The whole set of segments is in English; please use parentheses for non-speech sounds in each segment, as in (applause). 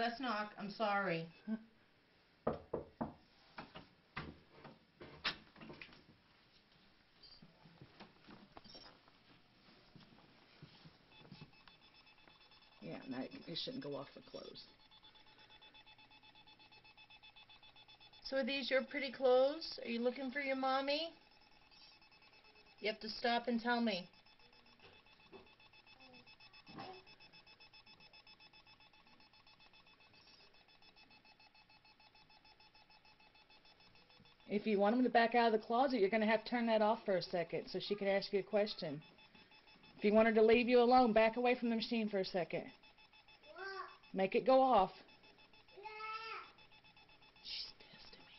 Let us knock, I'm sorry. Yeah, no, it it shouldn't go off for clothes. So are these your pretty clothes? Are you looking for your mommy? You have to stop and tell me. If you want them to back out of the closet, you're going to have to turn that off for a second so she can ask you a question. If you want her to leave you alone, back away from the machine for a second. Make it go off. She's pissed at me,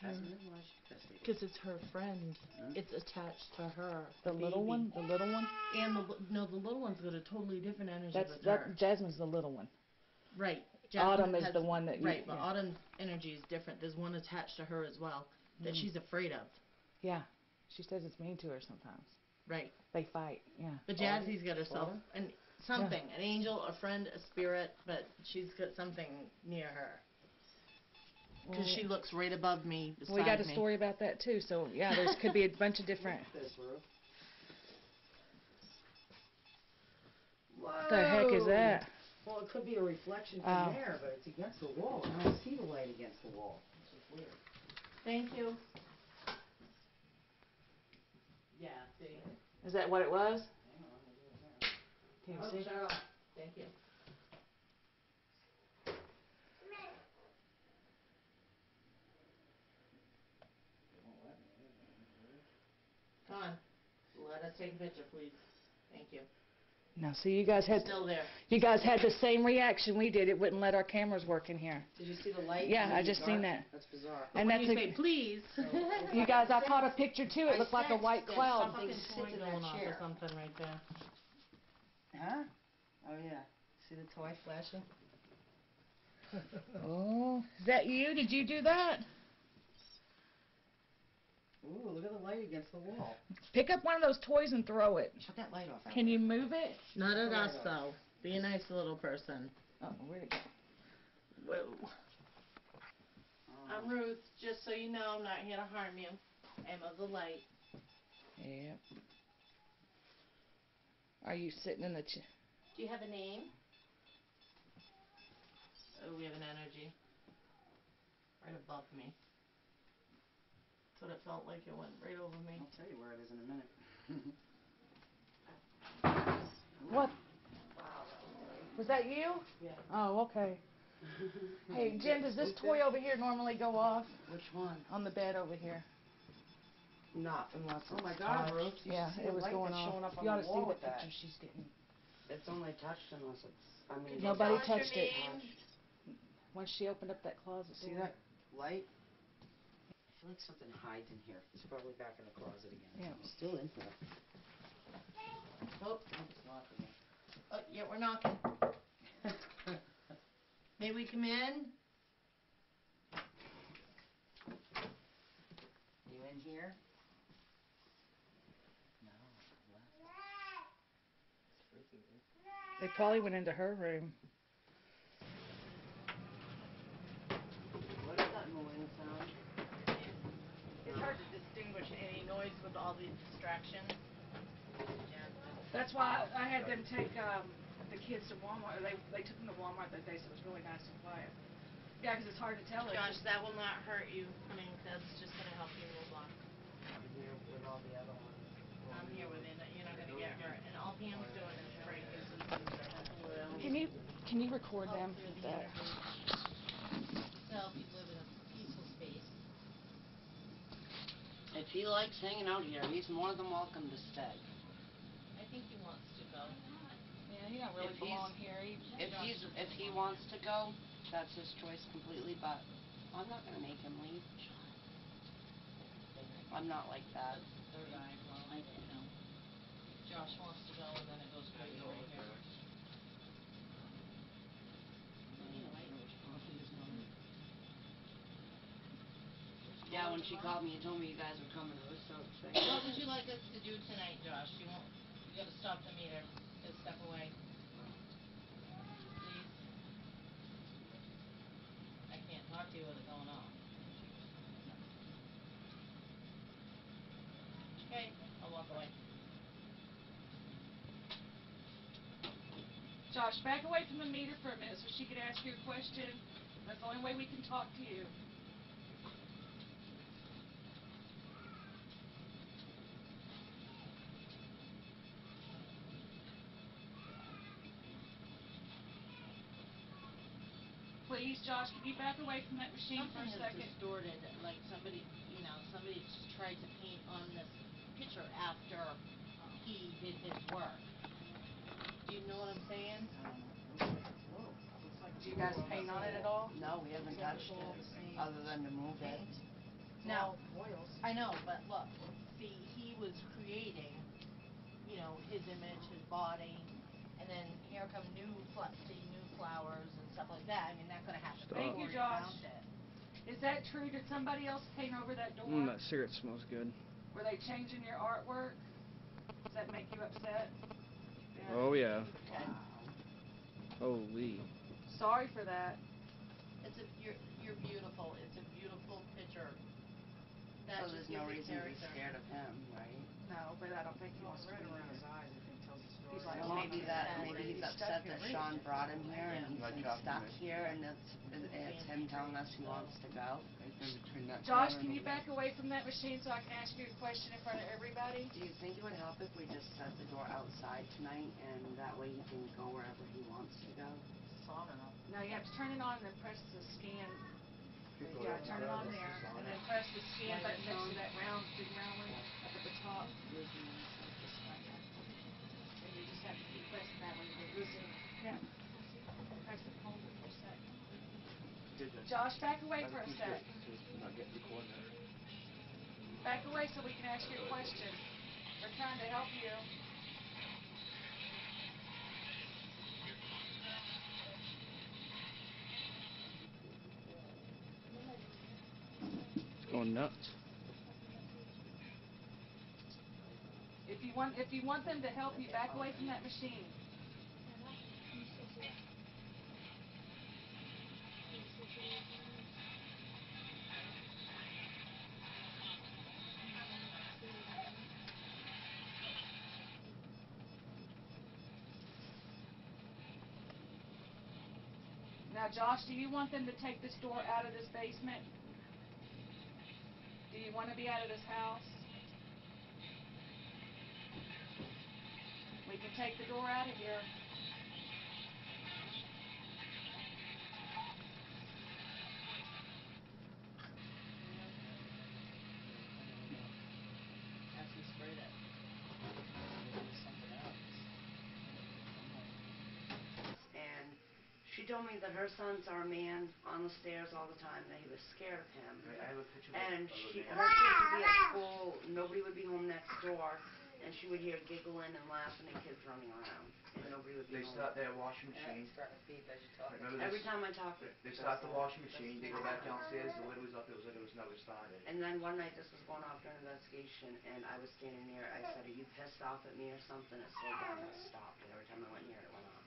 Jasmine. Jasmine, why is she pissed at you? Because it's her friend. Huh? It's attached to her. The little baby. one, the little one. And the no, the little one's got a totally different energy That's with her. that. Jasmine's the little one. Right. Autumn is has- the one that you- Right, but yeah. Autumn's energy is different. There's one attached to her as well that Mm. she's afraid of. Yeah, she says it's mean to her sometimes. Right. They fight. Yeah. But Jazzy's got herself Autumn? an something, an angel, a friend, a spirit, but she's got something near her because she looks right above me. Beside we got a me. story about that too. So yeah, there's could be a bunch of different. (laughs) This roof. Whoa. the heck is that? Well, it could be a reflection Oh. from there, but it's against the wall. and I don't see the light against the wall. It's just weird. Thank you. Yeah. See. Is that what it was? Hang on, I'll do it now. Can you Oh, see? Cheryl. Thank you. It won't let me, is it? Come on. Let us take a picture, please. Thank you. No, see, you guys had Still there. you guys had the same reaction we did. It wouldn't let our cameras work in here. Did you see the light? Yeah, I the just seen that. That's bizarre. And when that's you a- say please. (laughs) (laughs) You guys, I caught a picture too. It I looked like a white that cloud. something Fucking sits toy in going off or chair. something right there. Huh? Oh, yeah. See the toy flashing? Oh, is that you? Did you do that? Ooh, look at the light against the wall. Pick up one of those toys and throw it. Shut that light off. Can you move it? Not at Right us on. though. Be a nice little person. Oh, where'd it go? Whoa. Oh. I'm Ruth. Just so you know, I'm not here to harm you. I'm of the light. Yep. Are you sitting in the chair? Do you have a name? Oh, we have an energy. Right above me. That's what it felt like. It went right over me. I'll tell you where it is in a minute. (laughs) what? Was that you? Yeah. Oh, okay. (laughs) Hey, Jen, does this toy over here normally go off Which one? on the bed over here? Not unless. Oh my God, Ruth! Yeah, it was going off. showing up on you ought to see with the that. picture she's getting. It's only touched unless it's. I mean. Nobody touched it. Once she opened up that closet See that light? I feel like something hides in here. It's probably back in the closet again. Yeah. It's still in here. Oh, it's locked again. oh, yeah, we're knocking. (laughs) May we come in? You in here? No, left. It's freaky, dude. They probably went into her room. What is that mowing sound? It's hard to distinguish any noise with all these distractions. That's why I had them take um, the kids to Walmart. They they took them to Walmart that day, so it was really nice and quiet. Yeah, 'cause it's hard to tell. Josh, that will not hurt you. I mean, that's just gonna help you move on. I'm here with all the other ones. I'm here with you, you're not gonna get hurt. And all Pam's doing is spraying you. Can you can you record Help them? through the That- energy. To help you live in a peaceful space. If he likes hanging out here, he's more than welcome to stay. I think he wants to go. Yeah, he don't really If he's- belong here. He, If he's, if he wants to go, that's his choice completely, but I'm not gonna make him leave. I'm not like that. Third eye, well, I don't know. Josh wants to go out when she called me and told me you guys were coming. I was so excited. What would you like us to do tonight, Josh? You won't. You got to stop the meter. Just step away. Please. I can't talk to you with it going on. Okay, I'll walk away. Josh, back away from the meter for a minute so she could ask you a question. That's the only way we can talk to you. Josh, can you back away from that machine for Something a is second? distorted, like somebody, you know, somebody just tried to paint on this picture after he did his work. Do you know what I'm saying? Do you guys paint on it at all? No, we haven't touched it, other than to move it. Now, I know, but look, see, he was creating, you know, his image, his body, and then here come new fl- see, new flowers and stuff like that. I mean, that could have happened Thank you, Josh. Is that true? Did somebody else paint over that door? Mm, that cigarette smells good. Were they changing your artwork? Does that make you upset? Oh yeah. Okay. Holy. Sorry for that. It's a you're you're beautiful. It's a beautiful picture. That So just there's no reason to be scared of him, right? No, but I don't think he wants to be here. He's like, Well, maybe that, maybe he's he's upset that. Sean brought him here and he's Like been stuck here and it's, it's him telling us he wants to go. Josh, can you back away from that machine so I can ask you a question in front of everybody? Do you think it would help if we just set the door outside tonight and that way he can go wherever he wants to go? Saw it enough. No, you have to turn it on and then press the scan. Yeah, turn it on there and then press the scan button next to that round, big round one up at the top. Josh, back away for a sec. Back away so we can ask you a question. We're trying to help you. It's going nuts. If you want, if you want them to help you, back away from that machine. Now, Josh, do you want them to take this door out of this basement? Do you want to be out of this house? We can take the door out of here. Told me that her son saw a man on the stairs all the time, that he was scared of him. I have a picture And of she, her kids would be at school, nobody would be home next door, and she would hear giggling and laughing and kids running around, and nobody would be They home. start their washing machine. starting to beep as you talk. Every time I talk, They- They start the washing machine, they go back downstairs, the lid was up, it was like it was never started. and then one night this was going off during investigation, and I was standing near, I said, are you pissed off at me or something? It slowed down and it stopped, and every time I went near it, it went off.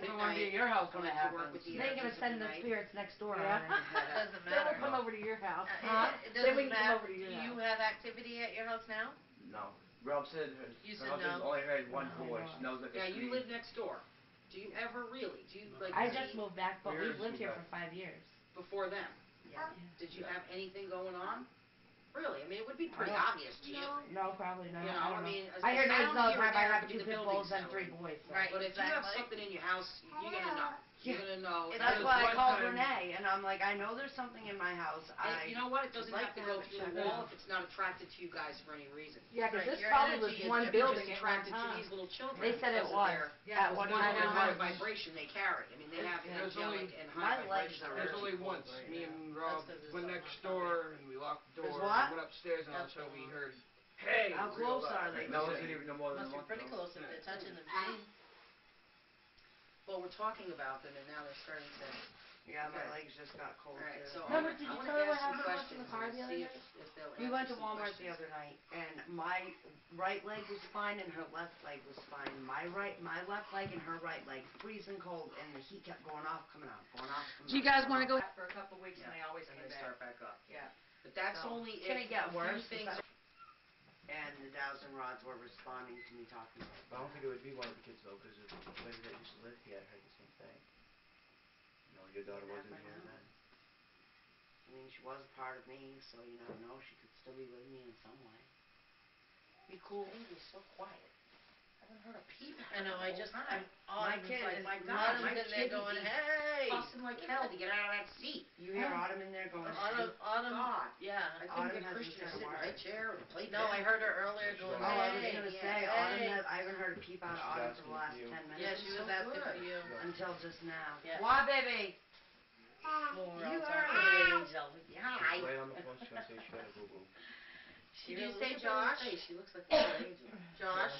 They want to be at your house when it I went work happens. with the They gonna send the spirits next door Yeah. on it. (laughs) Doesn't They will matter. come over to your house. Uh, Huh? it- it Then doesn't we can come matter. over to your Do house. you have activity at your house now? No. Rob said, her You her said husband no. only heard one Oh, voice, God. knows like a Yeah, you scream. live next door. Do you ever really, do you, like, I see- just moved back, but Where we've is lived she here back? for five years. before them? Yeah. Did you have anything going on? Really? I mean, it would be pretty don't- obvious to you. No, probably not. You know, I I don't know. mean, I hear a noises sound all the here time. I there have could two be the pit building bulls and sound. three boys. so- Right. But if you have Exactly. something in your house, you're gonna know. You're gonna know. That's was why I one called time- Renee, and I'm like, I know there's something in my house, And I. you know what? It doesn't like have to to go have it through a checked wall out. if it's not attracted to you guys for any reason. Yeah, 'cause Right, this your probably energy was is one If you're building just at one attracted to time. these little children. They said it because of was. their- Yeah, because one of time the it high was. vibration they carry. I mean, they have There's angelic only- and My high legs vibrations. are that There's are only really once, cool. me and That's Rob 'cause it's went so next much door and we locked the There's door what? and went upstairs and all of a That's sudden the we one. heard, hey! How real close loud. are they? That wasn't even no more than a Must be month pretty ago. close if they're touching the ah. machine. Well, we're talking about them and now they're starting to, Yeah, my legs just got cold alright, too. so I Remember, wanna, did I you wanna tell her what ask some happened to us in questions the car and the other see day? if, if they'll We went to some Walmart the other night, and my right leg was fine, and her left leg was fine. My right, my left leg and her right leg freezing cold, and the heat kept going off, coming on, going off, coming on. Do you guys wanna go? For a couple of weeks and they always And came they back. start back up. Yeah. But that's So, only it's if gonna get a few worse, things besides- And the dowsing rods were responding to me talking about. But I don't think it would be one of the kids though, because the lady that used to live here had the same thing. You know, your daughter wasn't Never here know. then. I mean, she was a part of me, so you never know, she could still be with me in some way. Be cool. Baby's so quiet. I haven't heard a peep. I know, I just, I'm, My Autumn's kid like, is- my my Autumn's in there kid going, is hey! Fussing like hell to get out of that seat. You hear Autumn in there going, Autumn, Autumn, God. yeah. I Autumn couldn't get hasn't Christian to said a sit in word. my chair and play No, I heard her earlier She's going, on- Oh, I was hey, gonna yeah, say, Autumn hey. has, I haven't heard a peep out of She's Autumn for the last for you. ten Yeah, minutes. she so was asking good. for you. Until just now. Yeah. Why, baby? More You else are on an angel. Yeah, She's I. right on the phone, she's gonna say she got a boo-boo. She Did you really- say look at her Josh? face, She looks like a little angel. Josh,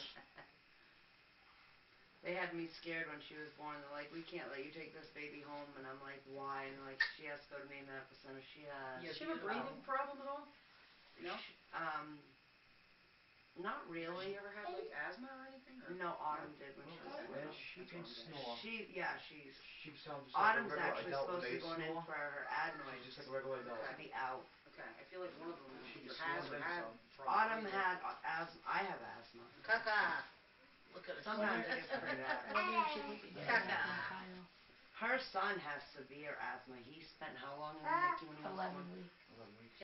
They had me scared when she was born. They're like, we can't let you take this baby home. And I'm like, why? And they're like, she has to go to Maine Medical Center. She has. Does she have a breathing problem at all? No? Sh- Um, not Has really. she ever had like asthma or anything? Or? No, Autumn did when she was Okay. When she can what snore, She, yeah, she's. she sounds just like a Autumn's regular actually supposed to be bass going in snore. for her She's adenoids just like a regular adult. to be out. Okay, I feel like one of them She either just has or had. some. from Autumn had uh, asthma. I have asthma. Kaka. Look at her. Sometimes it gets pretty bad. Kaka. Her son has severe asthma. He spent how long in the NICU when he was born? weeks. Eleven weeks.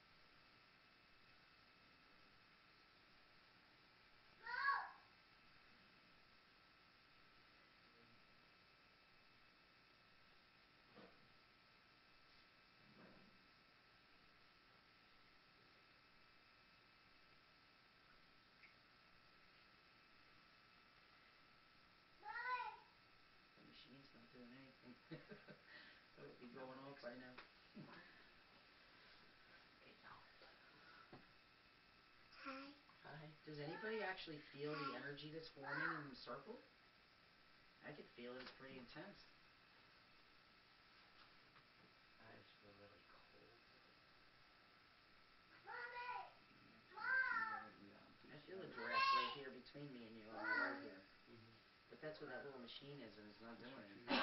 The machine's not doing anything. That would be going off by now. Hi. Does anybody actually feel the energy that's forming in the circle? I could feel it. It's pretty intense. I just feel really cold. Mommy! I feel a draft right here between me and you on the right here. But that's what that little machine is and it's not doing anything.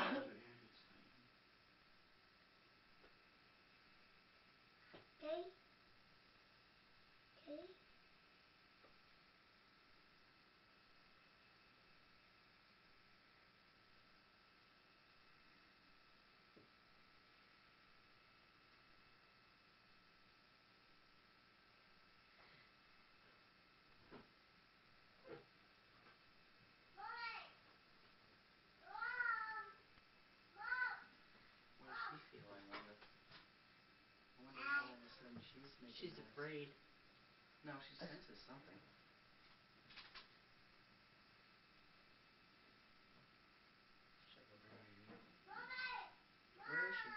What does she feel, I wonder? I wonder how all of a sudden she's making afraid. No, she senses something. Should I go grab her? Where is she?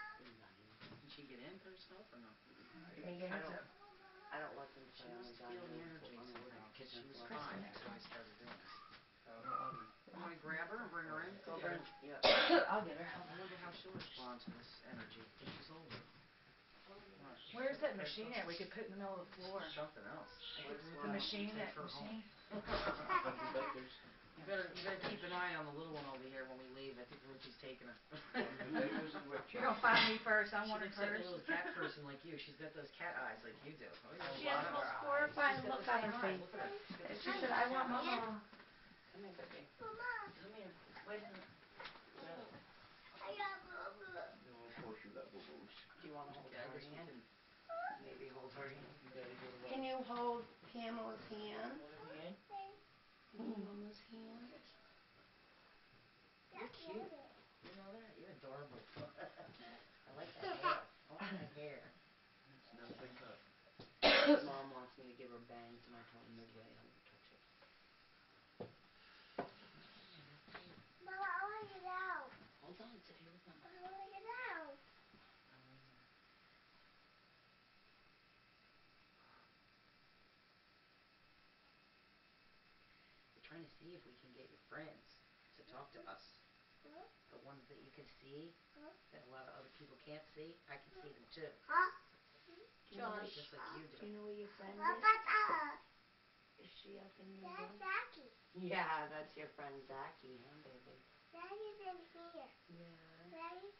Can she get in herself or no? I don't, I don't let them She play on must the feel the dining room energy somehow, because she was kitchen floor. fine I started doing this. Oh, you wanna grab her and bring her in? Go Yeah. bring, (coughs) yeah. I'll get her. I wonder how she'll respond to this energy, she's older. What? Where's that machine at? We could put in the middle of the floor. Something else. What's The machine, that machine. (laughs) You better, you better keep an eye on the little one over here when we leave. I think Ruthie's taking her. Dunkin' Bakers is what. You're gonna find me first. I She want her looks like a first. little cat person like you. She's got those cat eyes like you do. Oh, yeah. She has the most She's horrifying got look the on same her eye. face. Look at her. She's got She same said, I want cat mama. Come here, baby. Come here. Wait a minute. No, of course you got boo-boos. Do you wanna hold Okay, her hand? can Maybe hold her hand. You gotta get a Can you hold Pamela's hand? hold her hand. Mama's hand? You're cute. You know that? You're adorable. (laughs) I like that hair. I like that hair. It's never been cut. Mom wants me to give her bangs and I told her no way, I won't touch it. Hold on, sit here with mama. We're trying to see if we can get your friends to talk to us. the ones that you can see, that a lot of other people can't see, I can see them too. Josh, Just like you do do. you know where your friend is? Is she up in New York? Yeah, that's your friend Zachy, huh, baby? Daddy's in here. Yeah. Daddy's